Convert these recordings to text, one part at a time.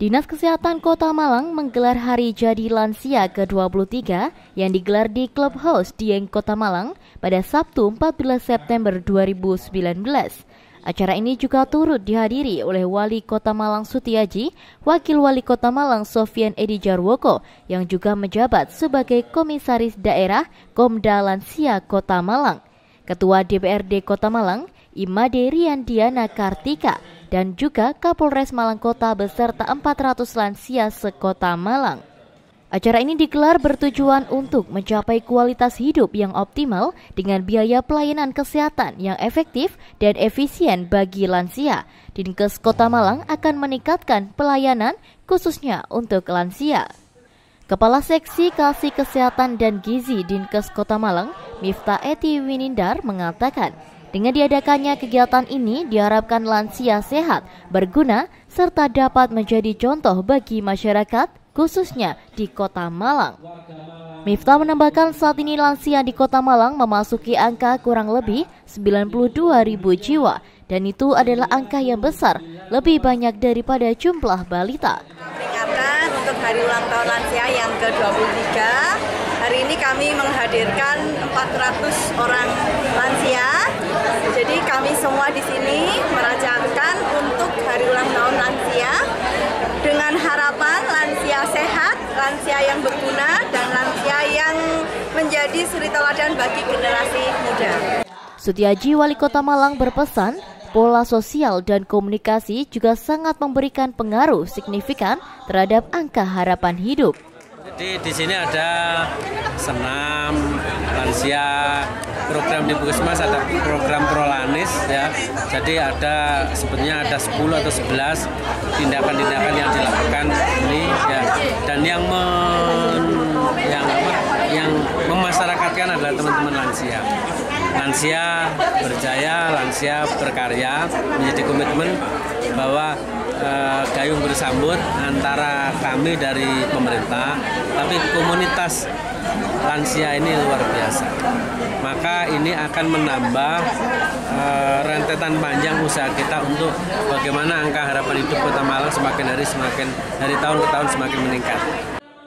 Dinas Kesehatan Kota Malang menggelar Hari Jadi Lansia ke-23 yang digelar di Clubhouse Dieng Kota Malang pada Sabtu 14 September 2019. Acara ini juga turut dihadiri oleh Wali Kota Malang Sutiaji, Wakil Wali Kota Malang Sofian Edi Jarwoko yang juga menjabat sebagai Komisaris Daerah Komda Lansia Kota Malang. Ketua DPRD Kota Malang, Imade Riandiana Kartika, dan juga Kapolres Malang Kota beserta 400 lansia sekota Malang. Acara ini digelar bertujuan untuk mencapai kualitas hidup yang optimal dengan biaya pelayanan kesehatan yang efektif dan efisien bagi lansia. Dinkes Kota Malang akan meningkatkan pelayanan khususnya untuk lansia. Kepala Seksi Kasih Kesehatan dan Gizi Dinkes Kota Malang, Miftah Eti Winindar mengatakan, dengan diadakannya kegiatan ini diharapkan lansia sehat, berguna, serta dapat menjadi contoh bagi masyarakat, khususnya di kota Malang. Miftah menambahkan saat ini lansia di kota Malang memasuki angka kurang lebih 92 ribu jiwa dan itu adalah angka yang besar, lebih banyak daripada jumlah balita. Peringatan untuk hari ulang tahun lansia yang ke-23, hari ini kami menghadirkan 400 orang lansia jadi kami semua di sini merancangkan untuk hari ulang tahun lansia dengan harapan lansia sehat, lansia yang berguna, dan lansia yang menjadi suri teladan bagi generasi muda. Sutiaji Wali Kota Malang berpesan, pola sosial dan komunikasi juga sangat memberikan pengaruh signifikan terhadap angka harapan hidup. Jadi di sini ada senam, lansia, program di Puskesmas ada program prolanis ya. Jadi ada sebenarnya ada 10 atau 11 tindakan-tindakan yang dilakukan ini ya. Dan yang men, yang apa? Yang memasyarakatkan adalah teman-teman lansia. Lansia berjaya, lansia berkarya menjadi komitmen bahwa uh, gayung bersambut antara kami dari pemerintah, tapi komunitas lansia ini luar biasa. Maka ini akan menambah uh, rentetan panjang usaha kita untuk bagaimana angka harapan hidup Kota Malang semakin hari semakin dari tahun ke tahun semakin meningkat.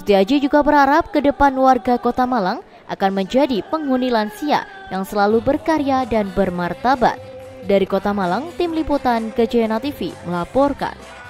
Setiaji juga berharap ke depan warga Kota Malang akan menjadi penghuni lansia yang selalu berkarya dan bermartabat. Dari Kota Malang, tim liputan Kejayana TV melaporkan.